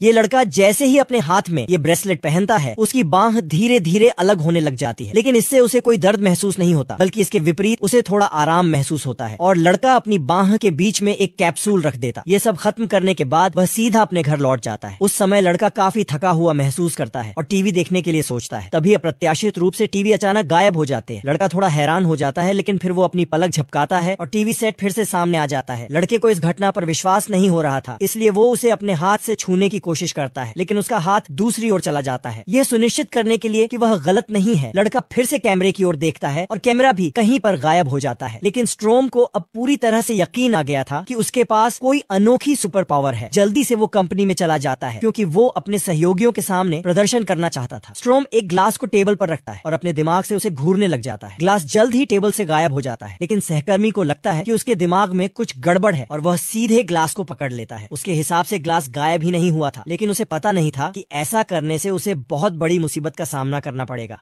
ये लड़का जैसे ही अपने हाथ में ये ब्रेसलेट पहनता है, उसकी बाह धीरे धीरे अलग होने लग जाती है। लेकिन इससे उसे कोई दर्द महसूस नहीं होता, बल्कि इसके विपरीत उसे थोड़ा आराम महसूस होता है। और लड़का अपनी बाह के बीच में एक कैप्सूल रख देता। ये सब खत्म करने के बाद वह सीधा अपने घर लौट जाता है। उस समय लड़का काफ़ी थका हुआ महसूस करता है और टीवी देखने के लिए सोचता है। तभी अप्रत्याशित रूप से टीवी अचानक गायब हो जाते हैं। लड़का थोड़ा हैरान हो जाता है, लेकिन फिर वो अपनी पलक झपकाता है और टीवी सेट फिर से सामने आ जाता है। लड़के को इस घटना पर विश्वास नहीं हो रहा था, इसलिए वो उसे अपने हाथ से छूने की कोशिश करता है, लेकिन उसका हाथ दूसरी ओर चला जाता है। यह सुनिश्चित करने के लिए कि वह गलत नहीं है। लड़का फिर से कैमरे की ओर देखता है और कैमरा भी कहीं पर गायब हो जाता है। लेकिन स्ट्रोम को अब पूरी तरह से यकीन आ गया था कि उसके पास कोई अनोखी सुपर पावर है। जल्दी से वो कंपनी में चला जाता है, क्योंकि वो अपने सहयोगियों के सामने प्रदर्शन करना चाहता था। स्ट्रोम एक ग्लास को टेबल पर रखता है और अपने दिमाग से उसे घूरने लग जाता है। ग्लास जल्द ही टेबल से गायब हो जाता है, लेकिन सहकर्मी को लगता है कि उसके दिमाग में कुछ गड़बड़ है और वह सीधे ग्लास को पकड़ लेता है। उसके हिसाब से ग्लास गायब ही नहीं हुआ था। लेकिन उसे पता नहीं था कि ऐसा करने से उसे बहुत बड़ी मुसीबत का सामना करना पड़ेगा।